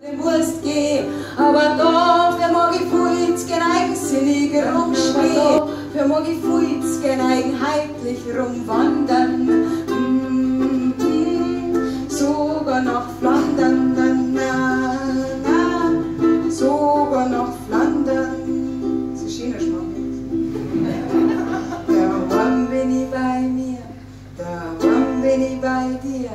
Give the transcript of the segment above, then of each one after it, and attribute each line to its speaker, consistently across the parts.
Speaker 1: Wurst geh, aber dafür mag ich fuits gen eigensinniger rumstehen, für mag ich fuits gen eigenheitlich rumwandern, mm, sogar nach Flandern, na, na, na, sogar nach Flandern. Das ist schöner Schmack. Daheim bin ich bei mir, daheim bin ich bei dir,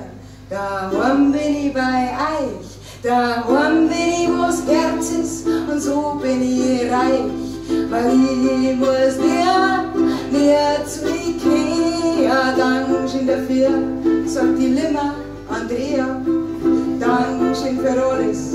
Speaker 1: daheim bin ich bei euch. Daheim bin ich was Herzens und so bin ich reich, weil ich muss dir, dir zu Ikea. Dankeschön dafür, sagt die Limmer Andrea. Dankeschön für alles,